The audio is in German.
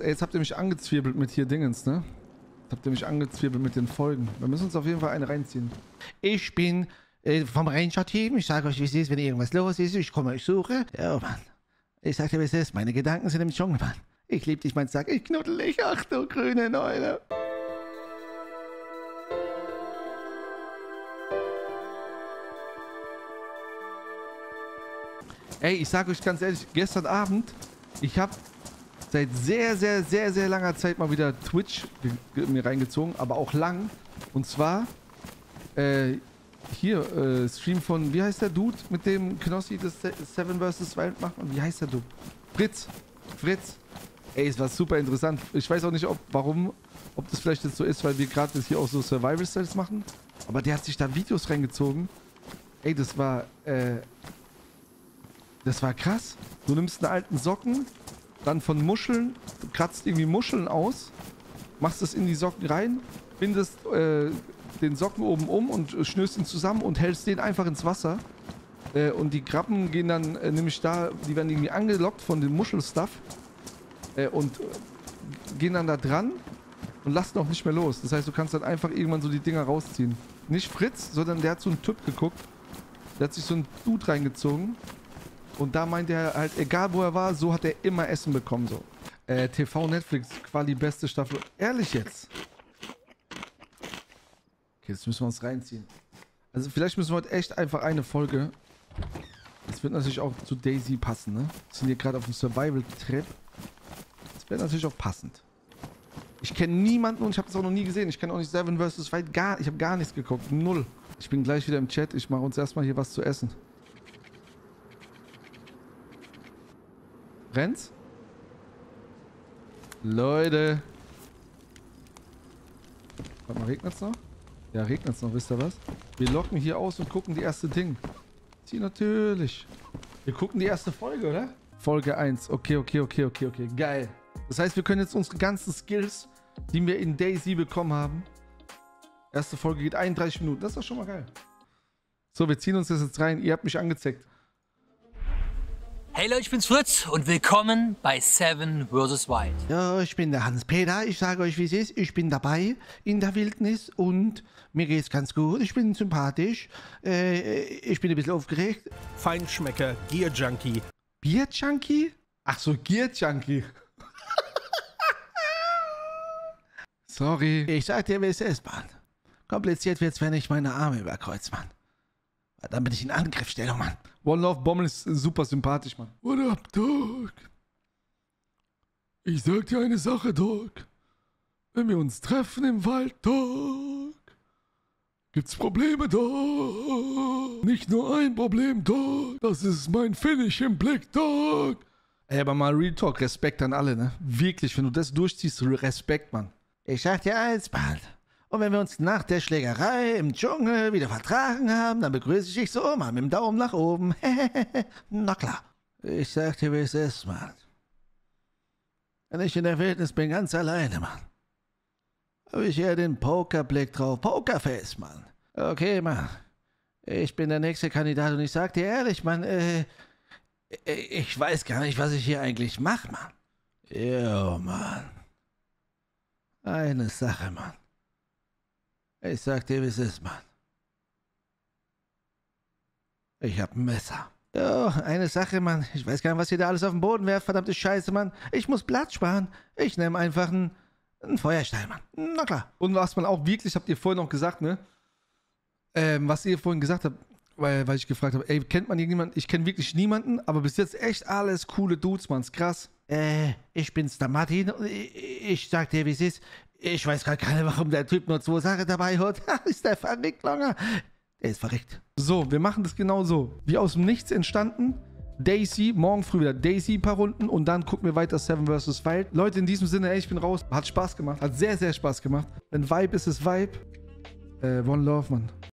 Ey, jetzt habt ihr mich angezwirbelt mit hier Dingens, ne? Jetzt habt ihr mich angezwirbelt mit den Folgen. Wir müssen uns auf jeden Fall eine reinziehen. Ich bin äh, vom Ranger-Team. Ich sage euch, wie es ist, wenn irgendwas los ist. Ich komme euch suche. Ja, Mann. Ich sag dir, wie es ist. Meine Gedanken sind im Dschungel, Mann. Ich lieb dich, mein Sack. Ich knuddel dich. Ach du grüne Neule. Ey, ich sage euch ganz ehrlich, gestern Abend, ich habe seit sehr, sehr, sehr, sehr langer Zeit mal wieder Twitch mir reingezogen, aber auch lang. Und zwar, äh, hier, äh, Stream von, wie heißt der Dude, mit dem Knossi das Seven vs. Wild macht? Und wie heißt der Dude? Fritz. Fritz. Ey, es war super interessant. Ich weiß auch nicht, ob, warum, ob das vielleicht jetzt so ist, weil wir gerade hier auch so Survival-Styles machen. Aber der hat sich da Videos reingezogen. Ey, das war, äh, das war krass. Du nimmst einen alten Socken, dann von Muscheln, kratzt irgendwie Muscheln aus, machst es in die Socken rein, bindest äh, den Socken oben um und schnürst ihn zusammen und hältst den einfach ins Wasser. Äh, und die Krabben gehen dann äh, nämlich da, die werden irgendwie angelockt von dem Muschelstuff äh, und gehen dann da dran und lassen auch nicht mehr los. Das heißt, du kannst dann einfach irgendwann so die Dinger rausziehen. Nicht Fritz, sondern der hat so einen Typ geguckt. Der hat sich so einen Dude reingezogen und da meinte er halt, egal wo er war, so hat er immer Essen bekommen. So. Äh, TV Netflix, quasi beste Staffel. Ehrlich jetzt. Okay, jetzt müssen wir uns reinziehen. Also vielleicht müssen wir heute echt einfach eine Folge. Das wird natürlich auch zu Daisy passen, ne? Wir sind hier gerade auf dem Survival-Trip. Das wäre natürlich auch passend. Ich kenne niemanden und ich habe das auch noch nie gesehen. Ich kenne auch nicht Seven vs. Fight. Gar, ich habe gar nichts geguckt. Null. Ich bin gleich wieder im Chat. Ich mache uns erstmal hier was zu essen. Brennt's? Leute. Warte mal, regnet's noch? Ja, regnet's noch, wisst ihr was? Wir locken hier aus und gucken die erste Ding. Sie natürlich. Wir gucken die erste Folge, oder? Folge 1. Okay, okay, okay, okay, okay. Geil. Das heißt, wir können jetzt unsere ganzen Skills, die wir in Daisy bekommen haben. Erste Folge geht 31 Minuten. Das ist doch schon mal geil. So, wir ziehen uns das jetzt rein. Ihr habt mich angezeckt. Hey Leute, ich bin's Fritz und willkommen bei Seven vs. Wild. Ja, ich bin der Hans-Peter. Ich sage euch, wie es ist. Ich bin dabei in der Wildnis und mir geht's ganz gut. Ich bin sympathisch. Äh, ich bin ein bisschen aufgeregt. Feinschmecker, Gear Junkie. Bier Junkie? Ach so, Gear Junkie. Sorry. Ich sag dir, wie es ist, Mann. Kompliziert wird's, wenn ich meine Arme überkreuze, Mann. Dann bin ich in Angriffsstellung, Mann. One Love Bommel ist super sympathisch, Mann. What up, Dog? Ich sag dir eine Sache, Dog. Wenn wir uns treffen im Wald, Dog, gibt's Probleme, Dog. Nicht nur ein Problem, Dog. Das ist mein Finish im Blick, Dog. Ey, aber mal Real Talk, Respekt an alle, ne? Wirklich, wenn du das durchziehst, Respekt, Mann. Ich sag dir eins, Mann. Und wenn wir uns nach der Schlägerei im Dschungel wieder vertragen haben, dann begrüße ich dich so mal mit dem Daumen nach oben. Na klar. Ich sag dir, wie es ist, Mann. Wenn ich in der Wildnis bin, ganz alleine, Mann. Habe ich eher den Pokerblick drauf. Pokerface, Mann. Okay, Mann. Ich bin der nächste Kandidat und ich sag dir ehrlich, Mann, äh, ich weiß gar nicht, was ich hier eigentlich mache, Mann. Jo, Mann. Eine Sache, Mann. Ich sag dir, wie es ist, Mann. Ich hab ein Messer. Ja, eine Sache, Mann. Ich weiß gar nicht, was ihr da alles auf den Boden werft. Verdammte Scheiße, Mann. Ich muss Platz sparen. Ich nehme einfach einen, einen Feuerstein, Mann. Na klar. Und was man auch wirklich, habt ihr vorhin noch gesagt, ne? Ähm, was ihr vorhin gesagt habt, weil, weil ich gefragt habe, ey, kennt man hier jemanden? Ich kenne wirklich niemanden, aber bis jetzt echt alles coole Dudes, Mann. Ist krass. Äh, ich bin's, der Martin. Ich, ich sag dir, wie es ist. Ich weiß gar nicht, warum der Typ nur zwei Sachen dabei hat. ist der verrückt, Langer? Der ist verrückt. So, wir machen das genau so. Wie aus dem Nichts entstanden. Daisy, morgen früh wieder Daisy ein paar Runden und dann gucken wir weiter Seven vs. Wild. Leute, in diesem Sinne, ey, ich bin raus. Hat Spaß gemacht. Hat sehr, sehr Spaß gemacht. Wenn Vibe ist, ist Vibe. Äh, One Love, Mann.